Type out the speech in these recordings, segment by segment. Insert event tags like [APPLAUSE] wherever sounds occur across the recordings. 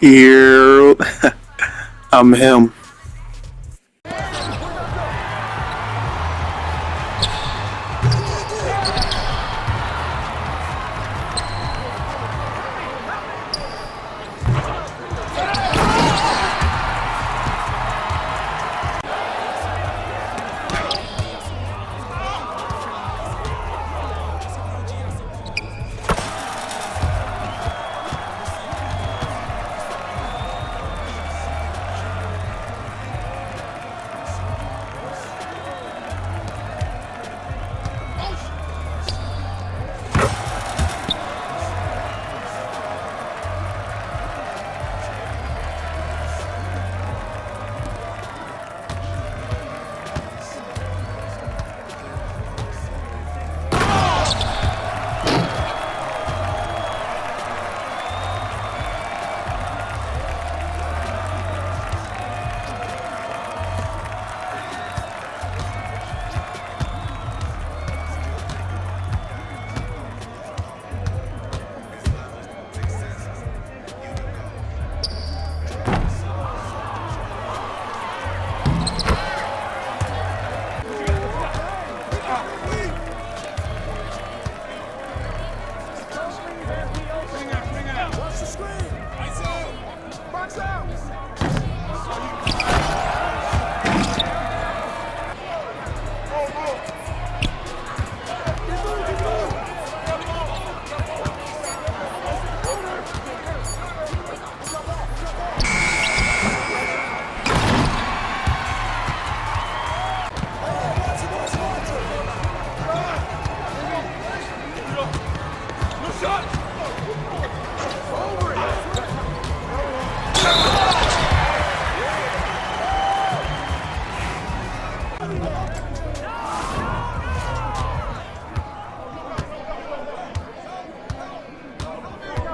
Here, [LAUGHS] I'm him.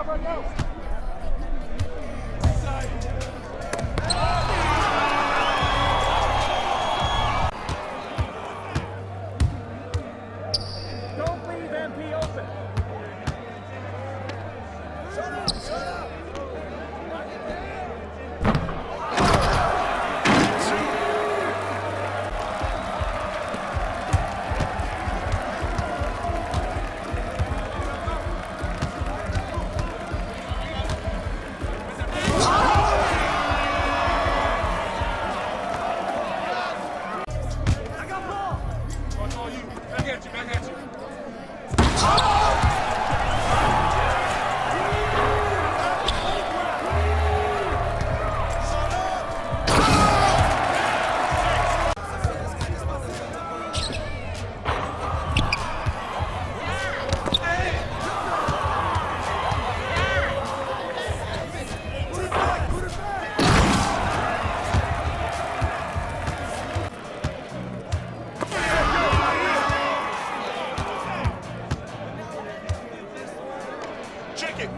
Don't leave MP open. chicken.